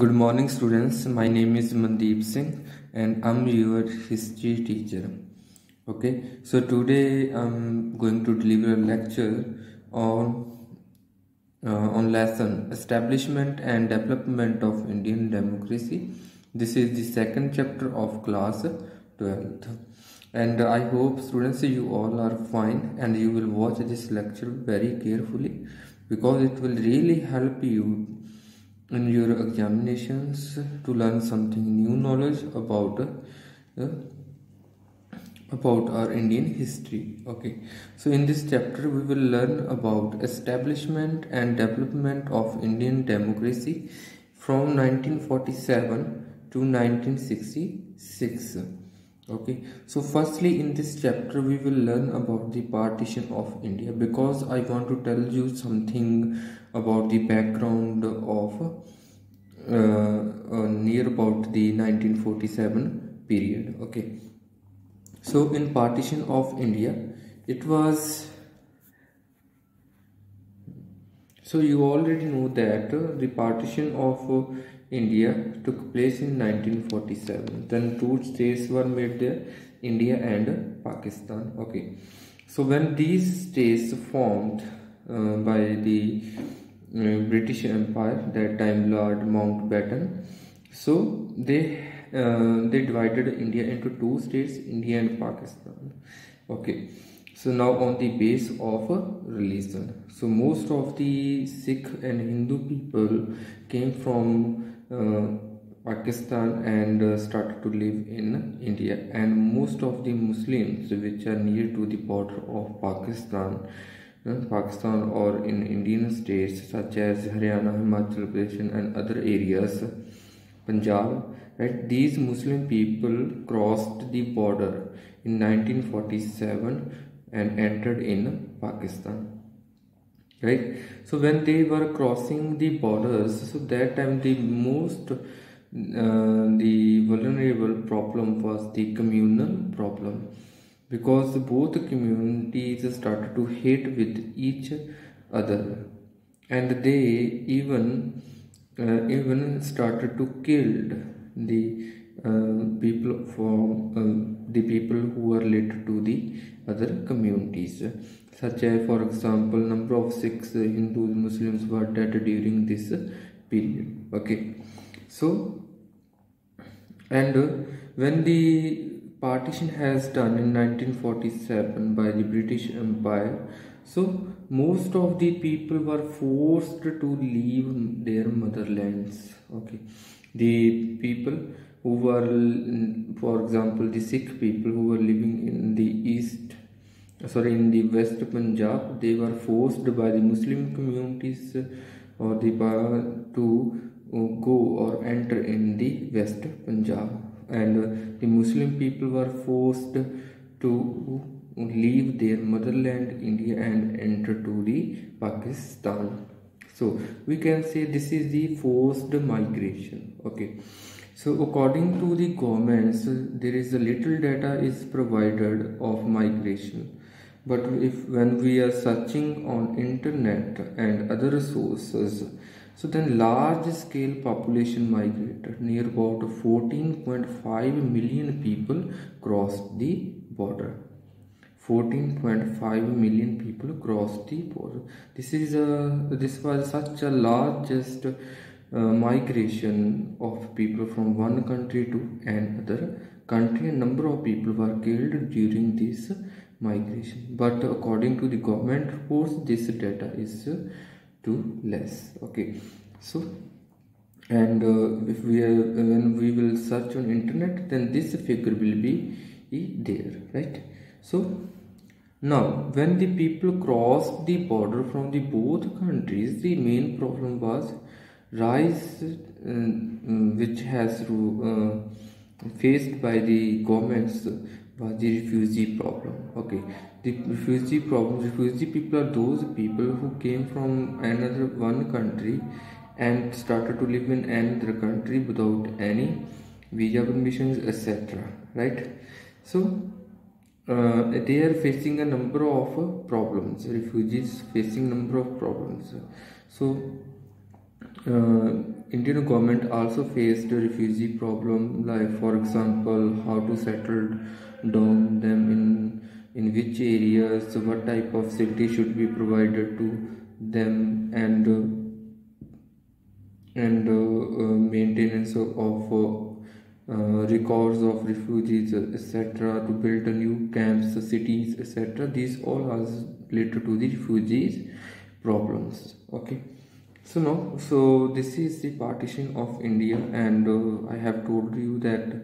Good morning students. My name is Mandeep Singh and I'm your history teacher. Okay, so today I'm going to deliver a lecture on uh, on lesson establishment and development of Indian democracy. This is the second chapter of class 12th and I hope students you all are fine and you will watch this lecture very carefully because it will really help you in your examinations to learn something new knowledge about uh, about our Indian history okay? So in this chapter we will learn about establishment and development of Indian democracy from 1947 to 1966 okay? So firstly in this chapter we will learn about the partition of india because i want to tell you something about the background of uh, near about the 1947 period okay so in partition of india it was so you already know that uh, the partition of uh, India took place in 1947. Then two states were made there, India and Pakistan. Okay. So when these states formed uh, by the British Empire, that time Lord Mountbatten, so they uh, they divided India into two states, India and Pakistan. Okay. So now on the base of religion. So most of the Sikh and Hindu people came from uh, Pakistan and uh, started to live in India and most of the Muslims which are near to the border of Pakistan Pakistan or in Indian states such as Haryana, Himachal Pradesh and other areas Punjab right these Muslim people crossed the border in 1947 and entered in Pakistan right? So when they were crossing the borders so that time the most uh, the vulnerable problem was the communal problem because both communities started to hate with each other. And they even uh, even started to kill the uh, people from uh, the people who are related to the other communities. Such as for example number of Sikhs, Hindus, Muslims were dead during this period. Okay. So and when the partition has done in 1947 by the British Empire. So most of the people were forced to leave their motherlands okay. The people who were for example the Sikh people who were living in the east sorry in the west punjab they were forced by the muslim communities uh, or the uh, to uh, go or enter in the west punjab and the muslim people were forced to leave their motherland india and enter to the pakistan. So we can say this is the forced migration okay? So according to the governments there is a little data is provided of migration. But if when we are searching on internet and other sources so then large scale population migrated near about 14.5 million people crossed the border. 14.5 million people crossed the border. This is a this was such a largest uh, migration of people from one country to another country. A number of people were killed during this migration. But according to the government reports this data is uh, too less okay. So and uh, if we are when we will search on internet then this figure will be there right? So now when the people crossed the border from the both countries the main problem was rise uh, which has uh, faced by the governments was the refugee problem. Okay. The refugee problem refugee people are those people who came from another one country and started to live in another country without any visa permissions etc right? So uh, they are facing a number of problems. Refugees facing number of problems. So uh, Indian government also faced a refugee problem like for example how to settle down them in in which areas what type of safety should be provided to them and uh, and uh, uh, maintenance of, of uh, records of refugees etc to build new camps cities etc these all are related to the refugees problems okay? So now so this is the partition of india and uh, i have told you that uh,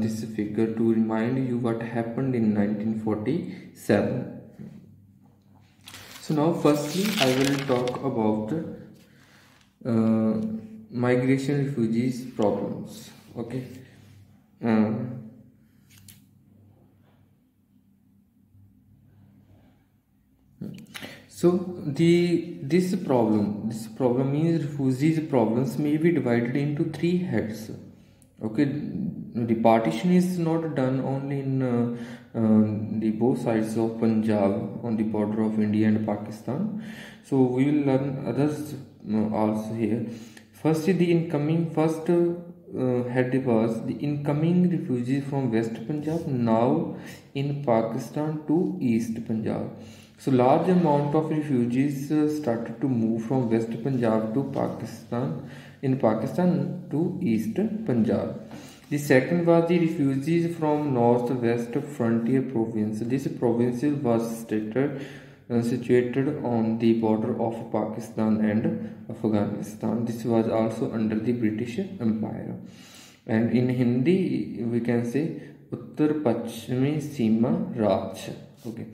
this figure to remind you what happened in 1947 so now firstly i will talk about uh, migration refugees problems. Okay? Uh, so the this problem this problem means refugees problems may be divided into three heads okay the partition is not done only in uh, uh, the both sides of punjab on the border of india and pakistan. So we will learn others uh, also here. First the incoming first uh, head was the incoming refugees from west punjab now in pakistan to east punjab. So large amount of refugees uh, started to move from West Punjab to Pakistan, in Pakistan to East Punjab. The second was the refugees from northwest frontier province. This province was stated, uh, situated on the border of Pakistan and Afghanistan. This was also under the British Empire. And in Hindi, we can say Uttar Pachmi Sima Raj. Okay.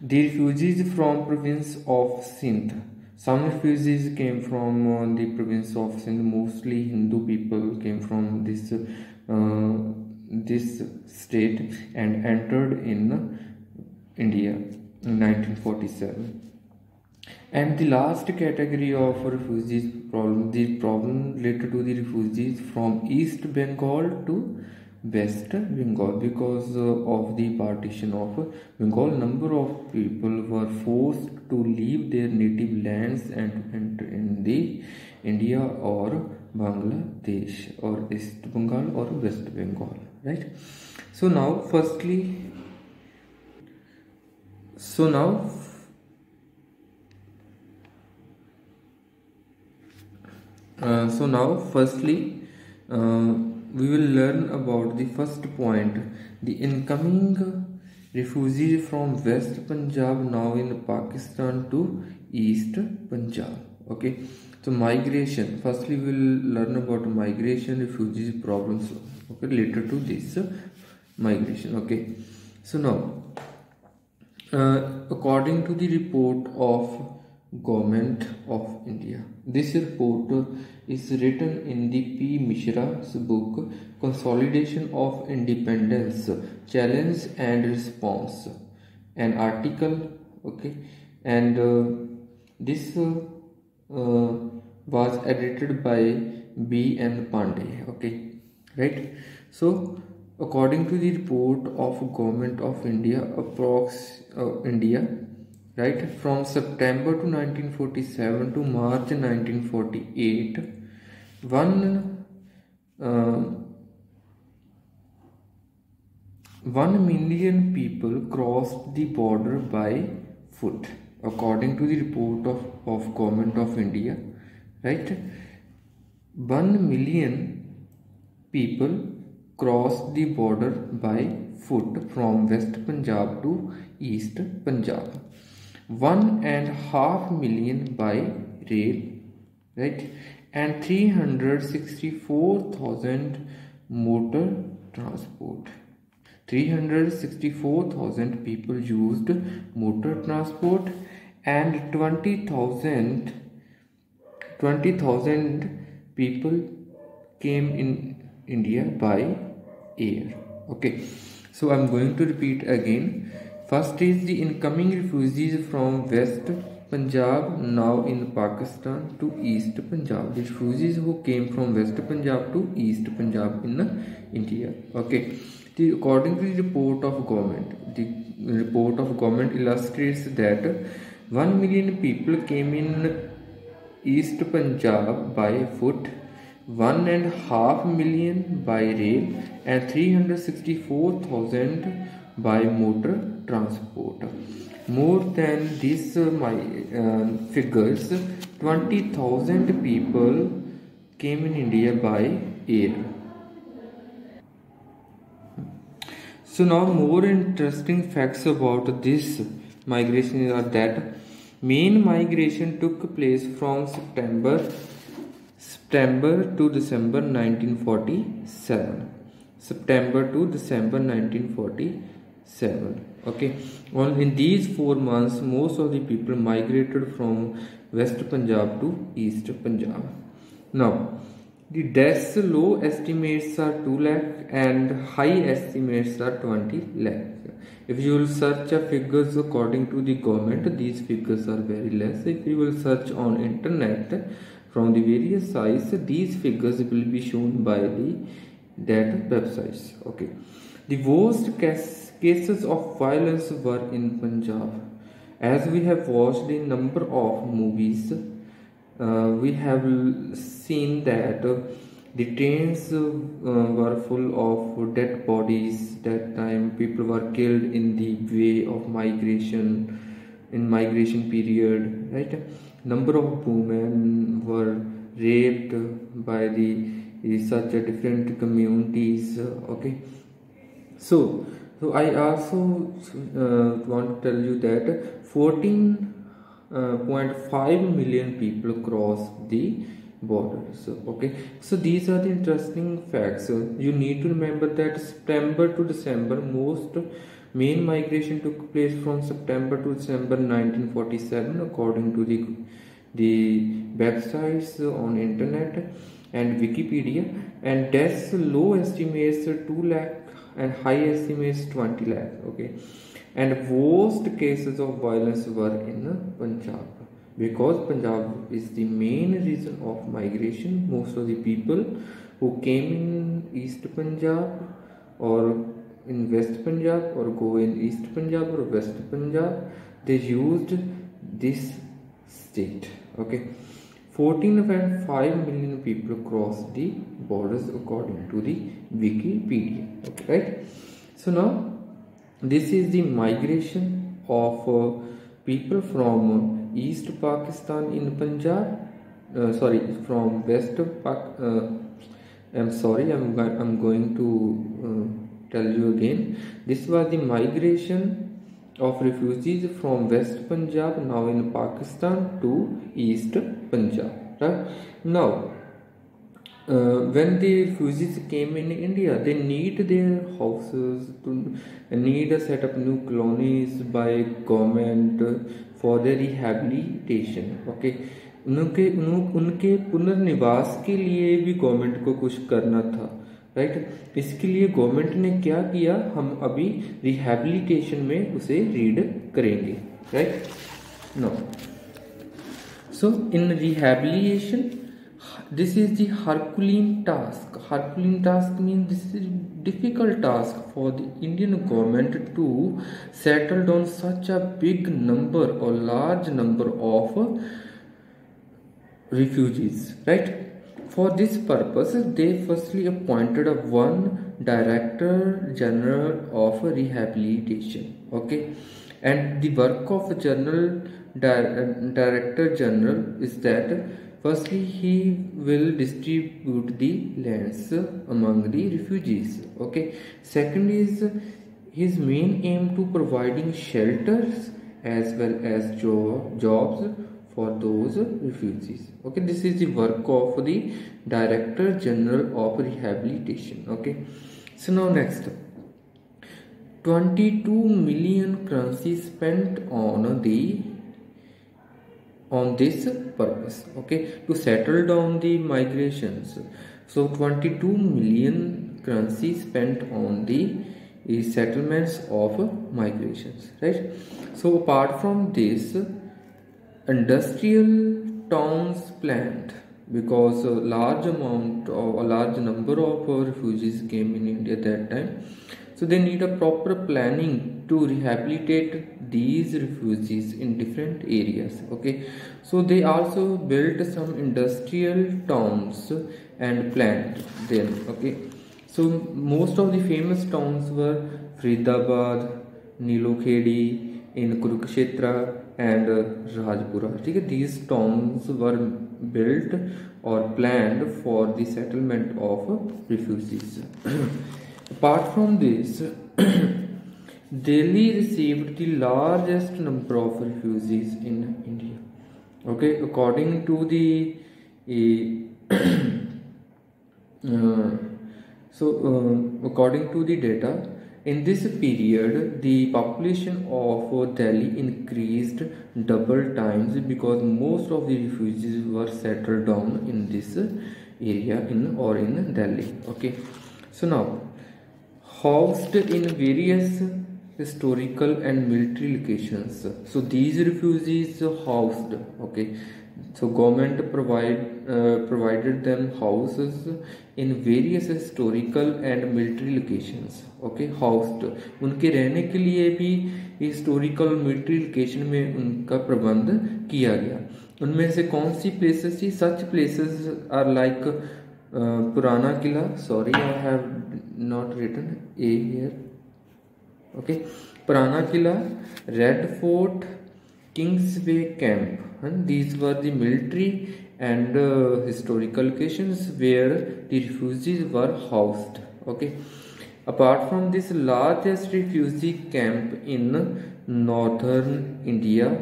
The refugees from province of Sindh. Some refugees came from uh, the province of Sindh. Mostly Hindu people came from this uh, this state and entered in India in 1947. And the last category of refugees problem, the problem related to the refugees from East Bengal to West Bengal because uh, of the partition of Bengal. Number of people were forced to leave their native lands and enter in the India or Bangladesh or East Bengal or West Bengal right? So now firstly so now uh, so now firstly uh, we will learn about the first point the incoming refugees from west punjab now in pakistan to east punjab okay? So migration. Firstly we will learn about migration refugees problems okay related to this migration okay? So now uh, according to the report of government of india this report is written in the P. Mishra's book Consolidation of Independence Challenge and Response. An article, okay, and uh, this uh, uh, was edited by B. N. Pandey, okay, right. So, according to the report of Government of India, approx uh, India right? From september to 1947 to march 1948 one uh, 1 million people crossed the border by foot according to the report of, of government of india. Right? 1 million people crossed the border by foot from west punjab to east punjab one and half million by rail right? And 364,000 motor transport. 364,000 people used motor transport and 20,000 20,000 people came in India by air. Okay. So I'm going to repeat again First is the incoming refugees from West Punjab now in Pakistan to East Punjab. The refugees who came from West Punjab to East Punjab in India. Okay. The, according to the report of government, the report of government illustrates that 1 million people came in East Punjab by foot, one and a half million by rail, and 364,000 by motor transport. More than these uh, my uh, figures, 20,000 people came in India by air. So now more interesting facts about this migration are that main migration took place from September September to December 1947 September to December 1947 okay well in these four months most of the people migrated from West Punjab to East Punjab now the deaths low estimates are 2 lakh and high estimates are 20 lakh. If you will search figures according to the government, these figures are very less. If you will search on internet from the various sites, these figures will be shown by the that websites. Okay. The worst cases of violence were in Punjab. As we have watched a number of movies uh, we have seen that the trains uh, were full of dead bodies that time. People were killed in the way of migration in migration period right? Number of women were raped by the such different communities okay? So so i also uh, want to tell you that 14 uh, 0.5 million people cross the borders okay. So these are the interesting facts. You need to remember that september to december most main migration took place from september to december 1947 according to the the websites on internet and wikipedia. And deaths low estimates 2 lakh and high estimates 20 lakh okay? And worst cases of violence were in Punjab. Because Punjab is the main reason of migration most of the people who came in East Punjab or in West Punjab or go in East Punjab or West Punjab they used this state okay 14.5 million people crossed the borders according to the Wikipedia. Okay right? So now this is the migration of uh, people from uh, East Pakistan in Punjab uh, sorry from West Pak uh, I'm sorry I'm, I'm going to uh, tell you again. This was the migration of refugees from West Punjab now in Pakistan to East Punjab right now uh, when the refugees came in India, they need their houses to need to set up new colonies by government for their rehabilitation. Okay, उनके उनके पुनर्निवास के लिए भी government को कुछ करना था right इसके लिए गवर्नमेंट ने क्या किया हम अभी रिहेबिलिटेशन में उसे रीड करेंगे right no So in rehabilitation, this is the Herculean task. Herculean task means this is difficult task for the Indian government to settle down such a big number or large number of refugees, right? For this purpose, they firstly appointed a one director general of rehabilitation. Okay, and the work of general director general is that Firstly, he will distribute the lands among the refugees. Okay. Second is his main aim to providing shelters as well as jo jobs for those refugees. Okay, this is the work of the Director General of Rehabilitation. Okay, so now next. 22 million currency spent on the on this purpose okay to settle down the migrations. So 22 million currency spent on the settlements of migrations right? So apart from this industrial towns planned because a large amount of a large number of refugees came in india that time so they need a proper planning to rehabilitate these refugees in different areas okay so they also built some industrial towns and planned them okay so most of the famous towns were Faridabad, Nilokheri in Kurukshetra and Rajpura. Okay, these towns were built or planned for the settlement of refugees. Apart from this, Delhi received the largest number of refugees in India. Okay, according to the uh, so uh, according to the data, in this period, the population of Delhi increased double times because most of the refugees were settled down in this area in or in Delhi. Okay, so now housed in various historical and military locations. So these refugees housed. Okay, so government provide uh, provided them houses in various historical and military locations okay housed उनके रहने के लिए भी historical military location में उनका प्रबंध किया गया उनमें से कौन सी प्लेसेस थी such places are Uh, Purana Kila. Sorry, I have not written A here. Okay, Purana Kila, Red Fort, Kingsway Camp. And these were the military and uh, historical locations where the refugees were housed. Okay, apart from this largest refugee camp in northern India,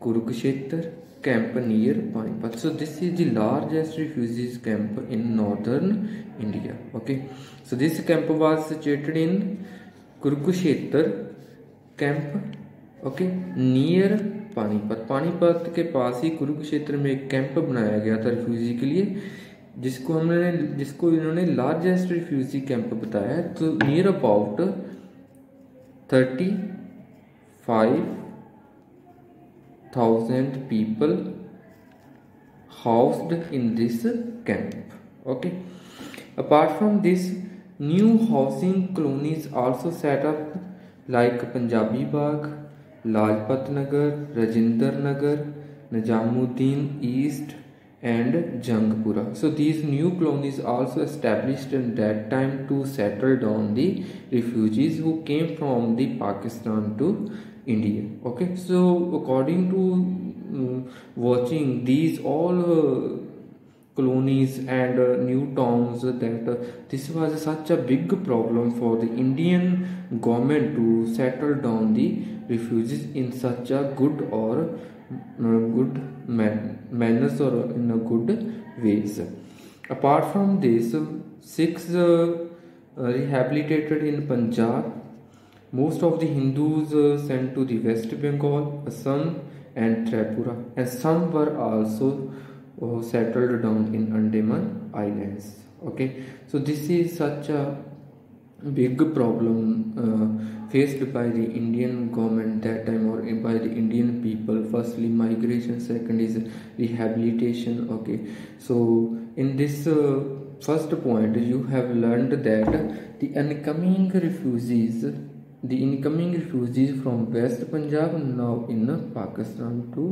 Kurukshetra camp near panipat so this is the largest refugees camp in northern india okay so this camp was situated in kurukshetra camp okay near Panipat Panipat के पास ही कुरुक्षेत्र में एक camp बनाया गया था refugee के लिए जिसको हमने जिसको इन्होंने लार्जेस्ट रिफ्यूजी कैंप बताया है तो near about thirty five thousand people housed in this camp. Okay. Apart from this new housing colonies also set up like punjabi bagh lajpat nagar rajinder nagar nizamuddin east and jangpura. So these new colonies also established in that time to settle down the refugees who came from the pakistan to India. Okay, so according to um, watching these all uh, colonies and uh, new towns that uh, this was such a big problem for the Indian government to settle down the refugees in such a good or uh, good man manners or in a good ways apart from this Sikhs uh, rehabilitated in Punjab most of the Hindus uh, sent to the West Bengal Assam and Tripura. And some were also uh, settled down in Andaman Islands. Okay? So this is such a big problem uh, faced by the Indian government that time or by the Indian people. Firstly migration. Second is rehabilitation. Okay? So in this uh, first point you have learned that the incoming refugees the incoming refugees from west punjab now in pakistan to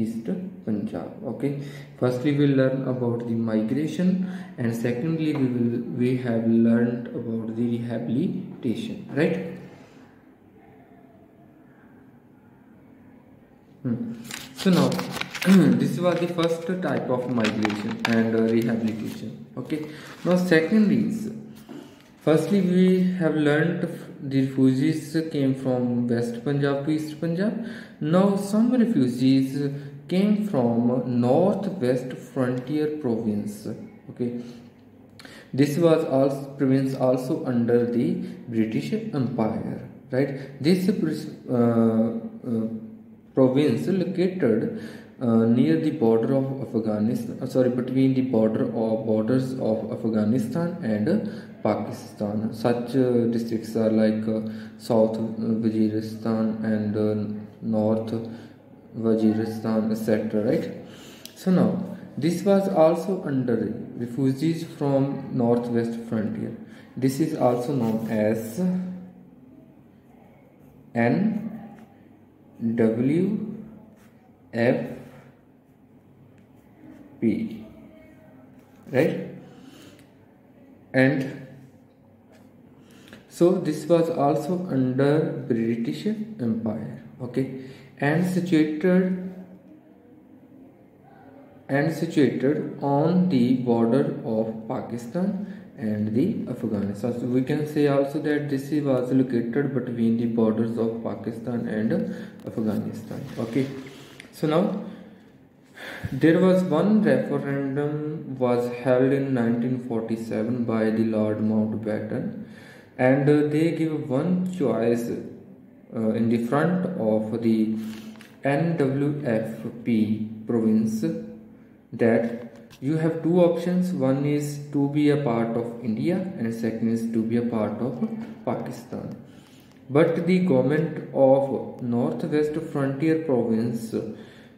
east punjab okay firstly we will learn about the migration and secondly we will we have learned about the rehabilitation right Hmm. So now this was the first type of migration and uh, rehabilitation. Okay. Now second is firstly we have learned the refugees came from West Punjab to East Punjab. Now some refugees came from northwest frontier province. Okay. This was also province also under the British Empire. Right. This uh, uh, province located uh, near the border of Afghanistan uh, sorry between the border of borders of Afghanistan and Pakistan. Such uh, districts are like uh, South Waziristan and uh, North Waziristan etc right? So now this was also under refugees from northwest frontier. This is also known as N W F P right? And so this was also under British Empire okay and situated and situated on the border of Pakistan and the Afghanistan. So we can say also that this was located between the borders of Pakistan and Afghanistan. Okay. So now there was one referendum was held in 1947 by the Lord Mountbatten and they give one choice uh, in the front of the NWFP province that you have two options. One is to be a part of India and second is to be a part of Pakistan. But the government of Northwest Frontier Province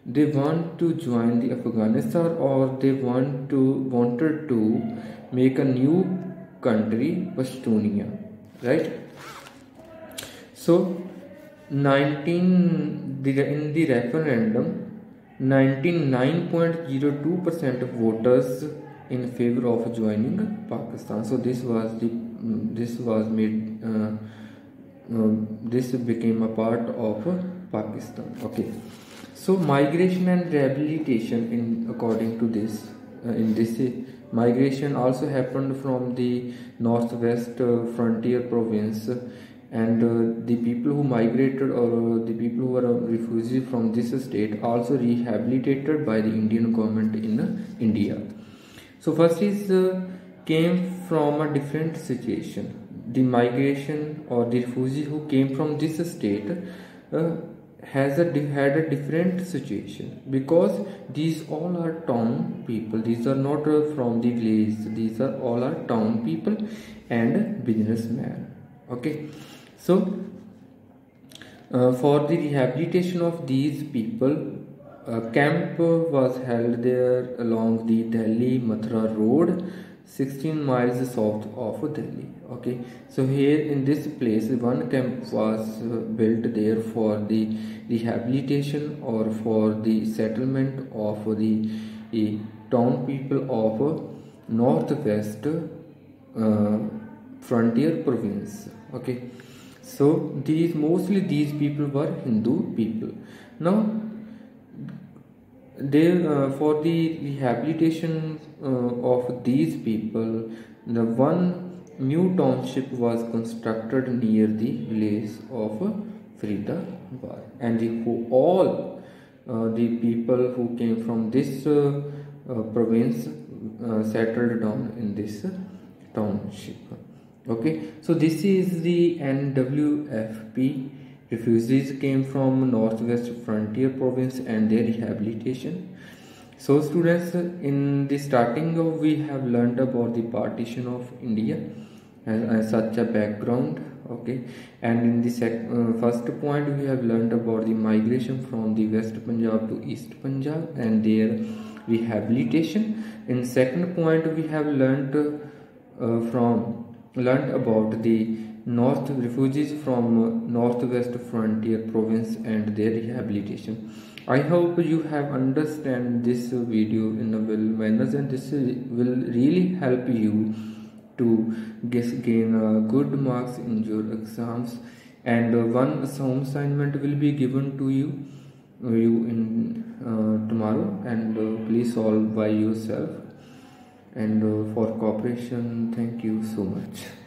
they want to join the Afghanistan or they want to wanted to make a new country Pashtunia right so 19 in the referendum 99.02% of voters in favor of joining Pakistan. So this was the this was made uh, uh, this became a part of Pakistan. Okay. So migration and rehabilitation in according to this uh, in this migration also happened from the northwest uh, frontier province and uh, the people who migrated or uh, the people who were uh, refugees from this state also rehabilitated by the Indian government in uh, India. So first is uh, came from a different situation. The migration or the refugees who came from this state has a had a different situation because these all are town people. These are not from the village. These are all are town people and businessmen. Okay so uh, for the rehabilitation of these people a camp was held there along the Delhi Mathura road 16 miles south of Delhi okay? So here in this place one camp was uh, built there for the rehabilitation or for the settlement of the, the town people of northwest uh, frontier province okay? So these mostly these people were hindu people. Now they uh, for the rehabilitation uh, of these people the one new township was constructed near the village of Faridabad and the who all uh, the people who came from this uh, uh, province uh, settled down in this township. Okay? So this is the nwfp refugees came from northwest frontier province and their rehabilitation. So students in the starting of we have learned about the partition of india as, as such a background okay? And in the sec, uh, first point we have learned about the migration from the west punjab to east punjab and their rehabilitation. In second point we have learned uh, from learned about the north refugees from northwest frontier province and their rehabilitation. I hope you have understand this video in a well manner and this will really help you to gain uh, good marks in your exams. And uh, one assignment will be given to you uh, you in uh, tomorrow. And uh, please solve by yourself. And uh, for cooperation thank you so much